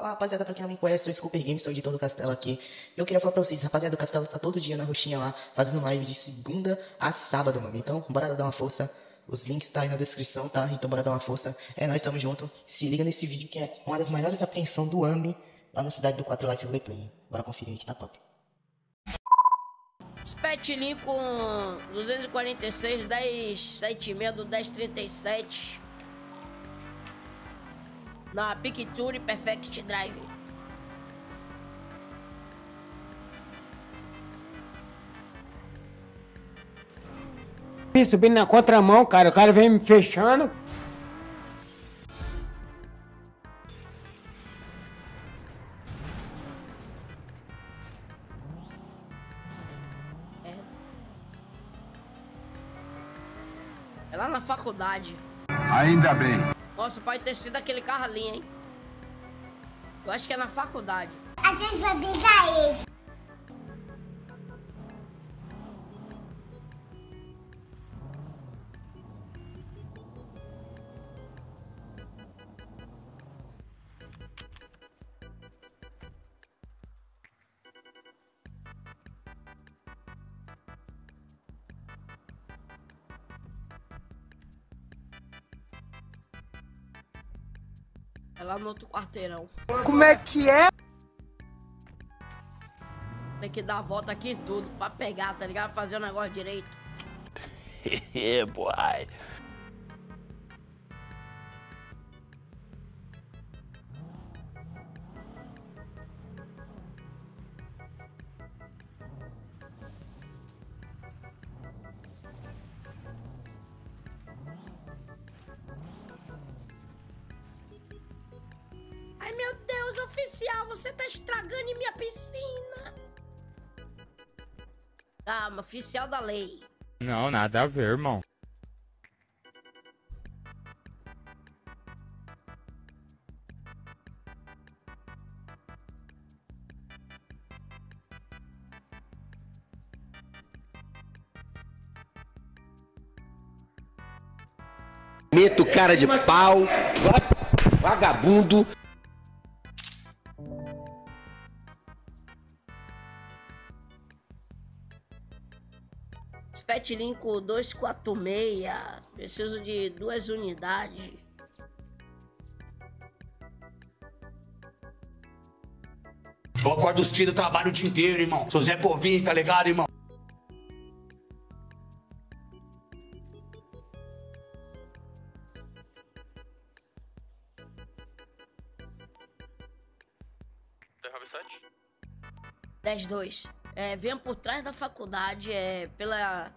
Fala, rapaziada, pra quem não me conhece, sou o Scooper Games, sou o editor do Castelo aqui. Eu queria falar pra vocês, rapaziada, o Castelo tá todo dia na roxinha lá, fazendo live de segunda a sábado, mano. Então, bora dar uma força. Os links tá aí na descrição, tá? Então bora dar uma força. É, nós estamos junto. Se liga nesse vídeo que é uma das maiores apreensões do AMB lá na cidade do 4 Life Roleplay. Bora conferir que tá top. Spet Lincoln 246, 10, 76 do 1037. Na Picture Perfect Drive. Vim subindo na contramão, cara. O cara vem me fechando. É. É lá na faculdade. Ainda bem. Nossa, pode ter sido aquele carro ali, hein? Eu acho que é na faculdade. A gente vai brigar ele. É lá no outro quarteirão. Como é que é? Tem que dar a volta aqui em tudo pra pegar, tá ligado? Fazer o negócio direito. yeah, boy. Ai meu Deus, oficial, você tá estragando minha piscina. Calma, oficial da lei. Não, nada a ver, irmão. Meto cara de pau, va- vagabundo. Spetlink 246. Preciso de duas unidades. Eu acordo os tiros, trabalho o dia inteiro, irmão. Sou Zé Povinho, tá ligado, irmão? 7? 10-2. É, venha por trás da faculdade, é, pela,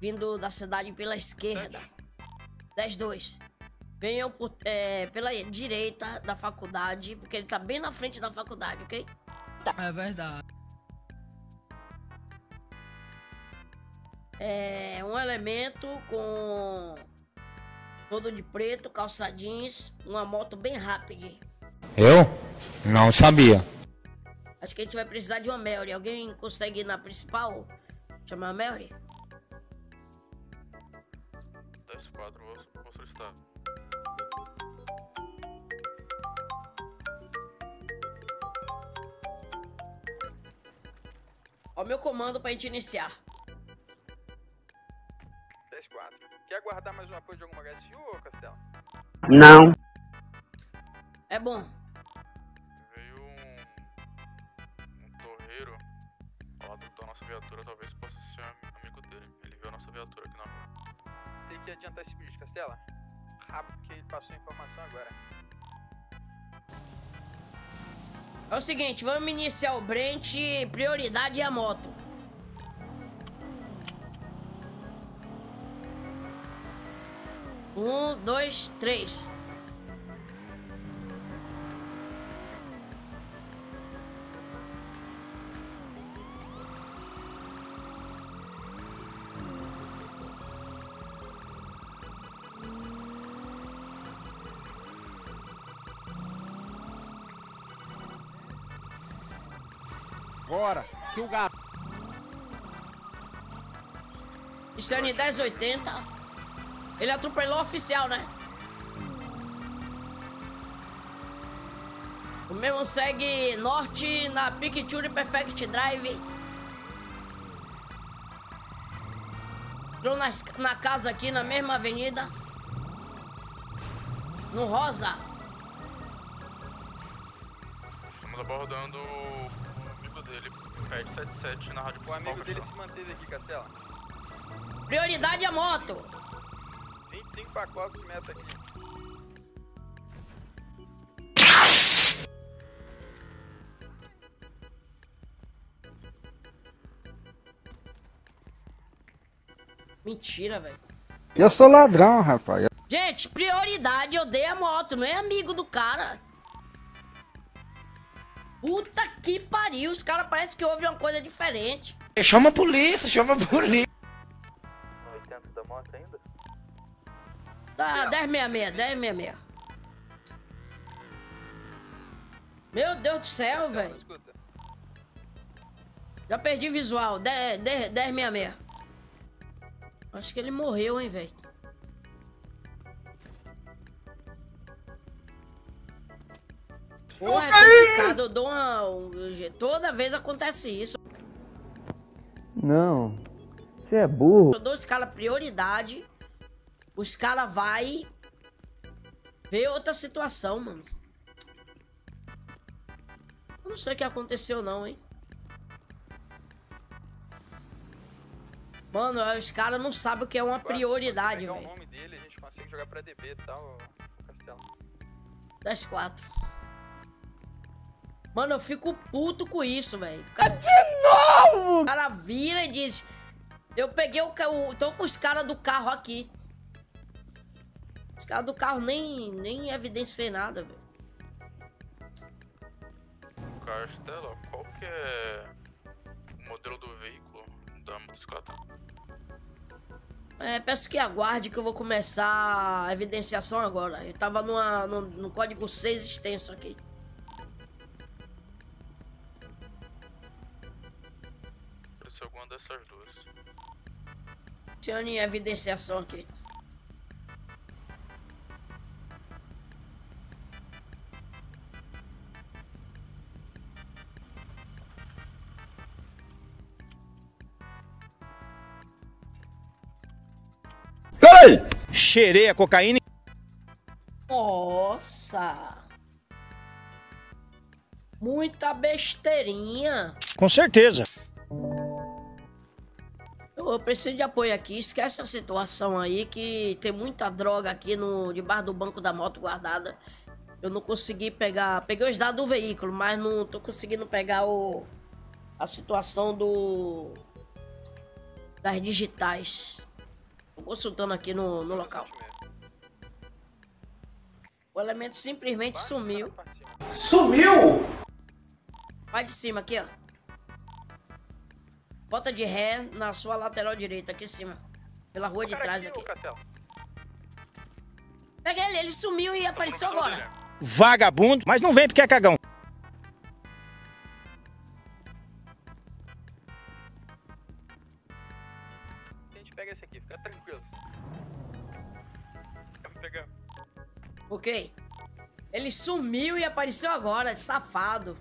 vindo da cidade pela esquerda. 10-2. Venham por, é, pela direita da faculdade, porque ele tá bem na frente da faculdade, ok? É verdade. É um elemento com todo de preto, calça jeans, uma moto bem rápida. Eu? Não sabia. Acho que a gente vai precisar de uma Melry. Alguém consegue ir na principal? Chamar a Melry? Meu comando pra gente iniciar. 10 4. Quer aguardar mais um apoio de alguma HSU ou Castelo? Não. É bom. Veio um. um torreiro ao lado da nossa viatura, talvez possa ser amigo dele. Ele viu a nossa viatura aqui na rua. Tem que adiantar esse vídeo, Castela. Rápido, porque ele passou a informação agora. É o seguinte, vamos iniciar o Brent, prioridade é a moto. Um, dois, três. Bora, que o gato. Stone 1080. Ele atropelou o oficial, né? O mesmo segue norte na Picture Perfect Drive. Entrou na, na casa aqui, na mesma avenida. No Rosa. Estamos abordando o amigo dele, Pet 77, na rádio O amigo dele se manteve aqui, Castela. Prioridade a moto. 25 pacotes de meta aqui. Mentira, velho. Eu sou ladrão, rapaz. Gente, prioridade, eu dei a moto, não é amigo do cara. Puta que pariu, os caras parecem que houve uma coisa diferente. Chama a polícia, chama a polícia. 80 da moto ainda? Tá, 1066, 1066. Meu Deus do céu, velho. Já perdi visual, 10, 10, 1066. Acho que ele morreu, hein, velho. Porra, é complicado, eu dou uma... um- Toda vez acontece isso. Não. Você é burro. Eu dou os caras prioridade. Os caras vai ver outra situação, mano. Eu não sei o que aconteceu não, hein. Mano, os caras não sabem o que é uma prioridade, Pegar o velho. nome dele, a gente consegue jogar pra DB e tal, Castela. 10-4. Mano, eu fico puto com isso, velho. De novo! O cara vira e diz... Eu peguei o... o tô com os caras do carro aqui. Os caras do carro nem, nem evidenciei nada, velho. Castelo, qual que é o modelo do veículo da motocicleta? É, peço que aguarde que eu vou começar a evidenciação agora. Eu tava numa, no, no código 6 extenso aqui. Dessas duas. Em evidenciação aqui. Peraí! Cheirei a cocaína e... Nossa! Muita besteirinha. Com certeza. Eu, preciso de apoio aqui. Esquece a situação aí que tem muita droga aqui no debaixo do banco da moto guardada. Eu não consegui pegar. Peguei os dados do veículo, mas não tô conseguindo pegar o a situação do das digitais. Tô consultando aqui no, no local. O elemento simplesmente sumiu. Sumiu? Vai de cima aqui, ó. Bota de ré na sua lateral direita, aqui em cima. Pela rua de trás aqui. Pega ele, ele sumiu e apareceu agora. Vagabundo, mas não vem porque é cagão. A gente pega esse aqui, fica tranquilo. Pegar. Ok. Ele sumiu e apareceu agora, safado.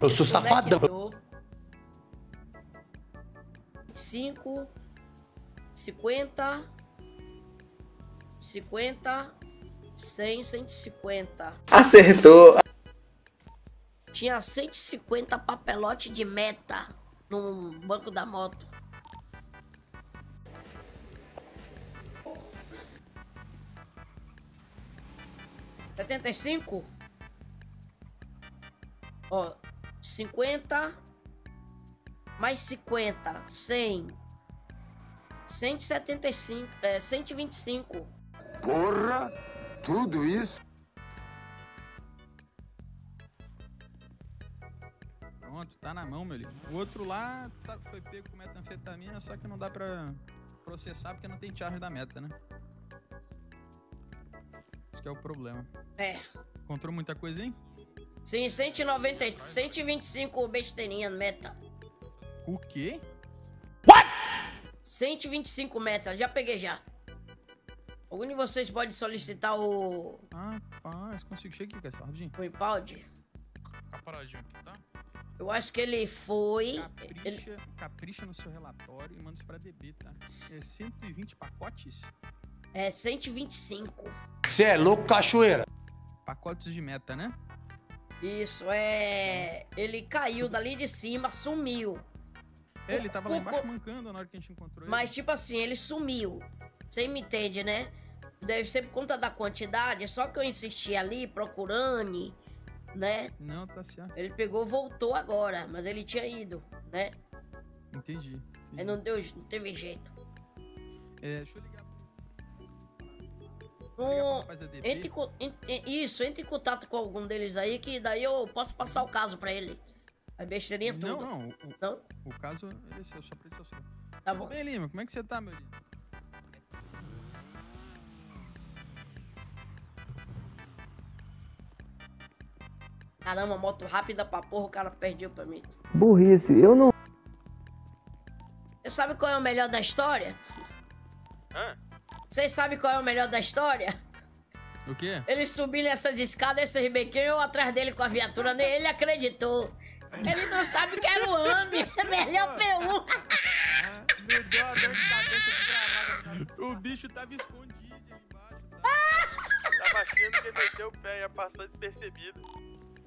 Eu sou é que safadão. andou? 25 50 50 100, 150 Acertou. Tinha 150 papelote de meta no banco da moto. Setenta e cinco? Ó, cinquenta mais cinquenta, cem, cento e setenta e cinco, é, cento e vinte e cinco. Porra, tudo isso? Pronto, tá na mão, meu livro. O outro lá tá- foi pego com metanfetamina, só que não dá pra processar porque não tem charge da meta, né? Isso que é o problema. É. Encontrou muita coisa aí? Sim, 190, e- 125 besteirinha meta. O quê? 125 metas, já peguei já. Algum de vocês pode solicitar o, Rapaz, consigo chegar aqui, rapidinho. o impound? paradinho aqui, tá? Eu acho que ele foi. Ele... Capricha, capricha no seu relatório e manda isso pra DB, tá? É 120 pacotes? É 125. Você é louco, cachoeira? Pacotes de meta, né? Isso, é. Ele caiu dali de cima, sumiu. É, ele tava lá O- embaixo o- mancando na hora que a gente encontrou ele. Mas, tipo assim, ele sumiu. Você me entende, né? Deve ser por conta da quantidade. Só que eu insisti ali, procurando, né? Não, tá certo. Ele pegou, voltou agora, mas ele tinha ido, né? Entendi. Aí não deu, não teve jeito. É, deixa eu ligar. Um, entre, em- isso, entre em contato com algum deles aí, que daí eu posso passar o caso pra ele. A besteirinha tudo. Não, não. O, Não? o caso é esse, eu só pra só. Tá bom. Bem, Lima, como é que você tá, meu lindo? Caramba, moto rápida pra porra, o cara perdeu pra mim. Burrice, eu não. Você sabe qual é o melhor da história? Hã? Vocês sabem qual é o melhor da história? O quê? Ele subiu essas escadas, esse ribequinho, eu atrás dele com a viatura, nem ele acreditou. Ele não sabe que era o AMI, é melhor P1. Me deu uma dor de cabeça desgramada. O bicho tava escondido ali embaixo. Tava achando que ele meteu o pé e ia passar despercebido.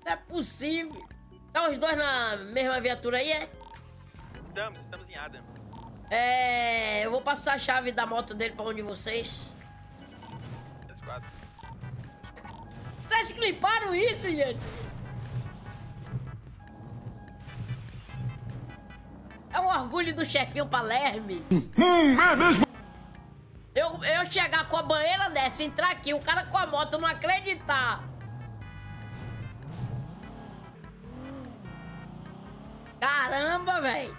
Não é possível. Tá os dois na mesma viatura aí, é? Estamos, estamos em Adam. É. Eu vou passar a chave da moto dele pra um de vocês. S4. Vocês cliparam isso, gente? O orgulho do chefinho Palerme. Hum, é mesmo? Eu, eu chegar com a banheira dessa, entrar aqui, o cara com a moto não acreditar. Caramba, velho.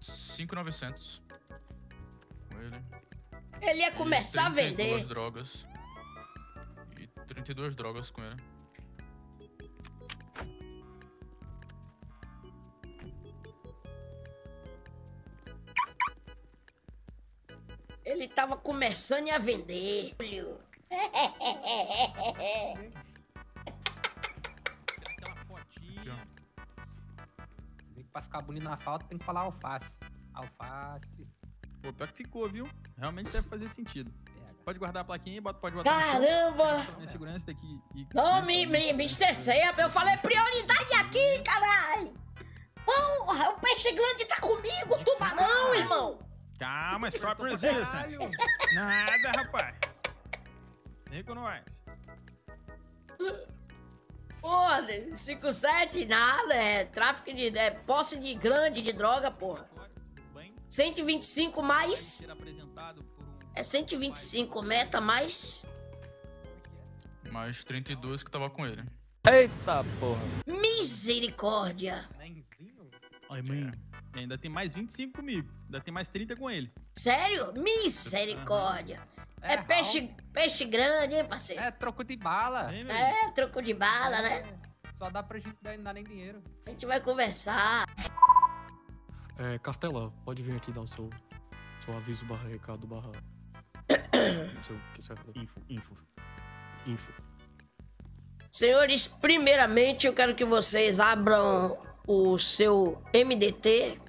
Cinco novecentos. Com ele. Ele ia começar a E 32 vender. drogas. E 32 drogas com ele. Ele tava começando a vender. Dizem que pra ficar bonito na falta tem que falar alface. Alface. Pô, pior que ficou, viu? Realmente deve fazer sentido. Pode guardar a plaquinha, bota, pode botar. Caramba! Minha segurança daqui. E... Não me, me, me estressei, eu falei prioridade aqui, caralho! Porra, o peixe grande tá comigo, tubarão, irmão! Calma, stop resistance. Nada, rapaz. Vem com nós. Porra, 57, nada, é tráfico de. É posse de grande de droga, porra. 125 mais. É 125 meta mais. Mais 32 que tava com ele. Eita porra. Misericórdia! Ai, mãe. E ainda tem mais 25 comigo. Ainda tem mais 30 com ele. Sério? Misericórdia! É, peixe, peixe grande, hein, parceiro? É troco de bala. É, troco de bala, né? Só dá pra gente dar, não dá nem dinheiro. A gente vai conversar. É, Castela, pode vir aqui dar o seu, seu aviso barra recado barra. seu, que você vai fazer? Info, info. Info. Senhores, primeiramente eu quero que vocês abram o seu MDT.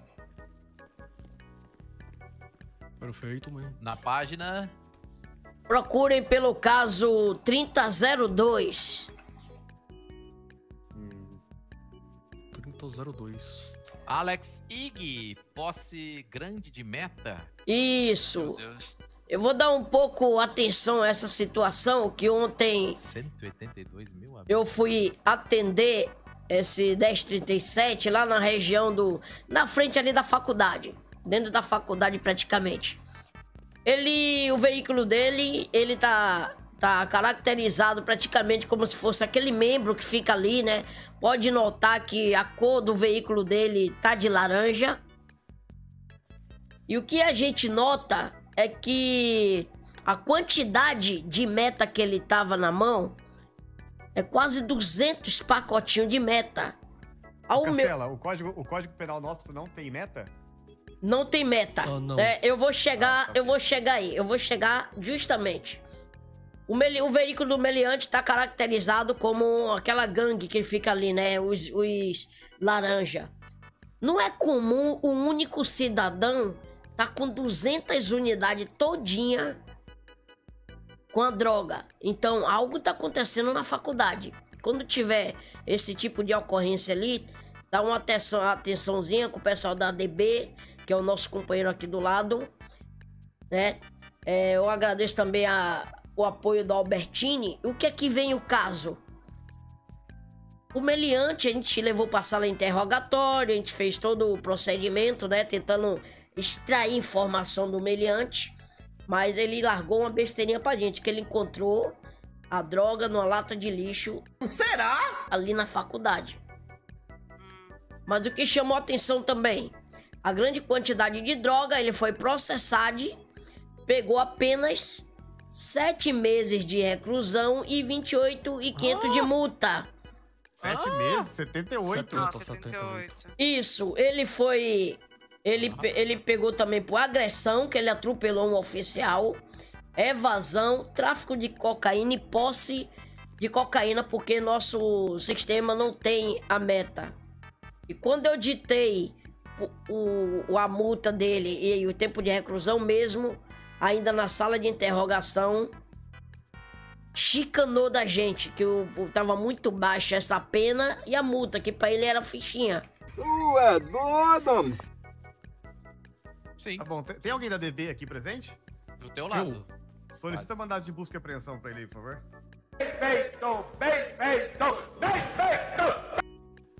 Perfeito, mãe. Na página. Procurem pelo caso 3002. 3002. Alex Ig, posse grande de meta. Isso. Meu. Eu vou dar um pouco atenção a essa situação que ontem 182 mil amigos. eu fui atender esse 1037 lá na região do. na frente ali da faculdade. Dentro da faculdade praticamente. Ele. O veículo dele, ele tá. tá caracterizado praticamente como se fosse aquele membro que fica ali, né? Pode notar que a cor do veículo dele tá de laranja. E o que a gente nota é que a quantidade de meta que ele tava na mão é quase 200 pacotinhos de meta. Ao meu... Castela, o, código, o código penal nosso não tem meta? Não tem meta. Oh, não. É, eu vou chegar, eu vou chegar aí, eu vou chegar justamente. O, meli, o veículo do meliante tá caracterizado como aquela gangue que fica ali, né? Os, os laranja. Não é comum um único cidadão tá com 200 unidades todinha com a droga. Então, algo tá acontecendo na faculdade. Quando tiver esse tipo de ocorrência ali, dá uma atenção, atençãozinha com o pessoal da DB, que é o nosso companheiro aqui do lado, né? É, eu agradeço também a, o apoio do Albertini. O que é que vem o caso? O meliante a gente levou para sala interrogatório, a gente fez todo o procedimento, né? Tentando extrair informação do meliante. Mas ele largou uma besteirinha pra gente, que ele encontrou a droga numa lata de lixo. Será? Ali na faculdade. Mas o que chamou atenção também, a grande quantidade de droga, ele foi processado, pegou apenas sete meses de reclusão e 28 e 500 de multa. Sete meses? 78? Nossa, 78. Isso, ele foi. Ele, pe- ele pegou também por agressão, que ele atropelou um oficial, evasão, tráfico de cocaína e posse de cocaína, porque nosso sistema não tem a meta. E quando eu ditei o, o- a multa dele e o tempo de reclusão mesmo, ainda na sala de interrogação, chicanou da gente, que o, o- tava muito baixa essa pena e a multa, que pra ele era fichinha. Tu é doido? Sim. Tá bom, tem, tem alguém da DB aqui presente? Do teu lado. Solicita mandado de busca e apreensão pra ele, por favor. Feito, bem feito, bem feito!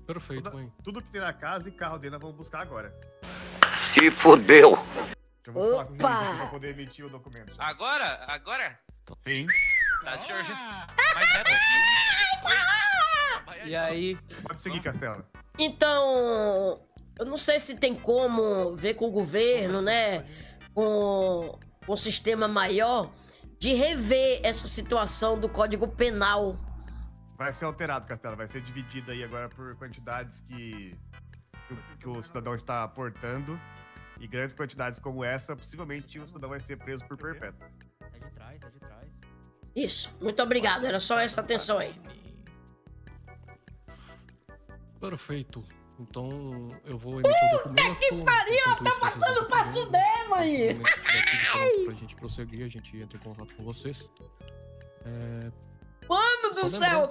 Perfeito, Tudo, mãe. tudo que tem na casa e carro dele nós vamos buscar agora. Se. Eu juiz Opa! pra poder emitir o documento. Agora? Agora? Sim. Tá de urgente. Mas é. E aí? Pode seguir, Castela. Então, eu não sei se tem como ver com o governo, né? Com, com um sistema maior, de rever essa situação do Código Penal. Vai ser alterado, Castela. Vai ser dividido aí agora por quantidades que, que, o- que o cidadão está aportando. E grandes quantidades como essa, possivelmente o cidadão vai ser preso por perpétuo. Tá de trás, tá de trás. Isso, muito obrigado. Era só essa atenção aí. Perfeito. Então eu vou emitir o documento. que pariu, tá passando pra fuder, mãe! Pra gente prosseguir, a gente entra em contato com vocês. É, Mano do Só céu,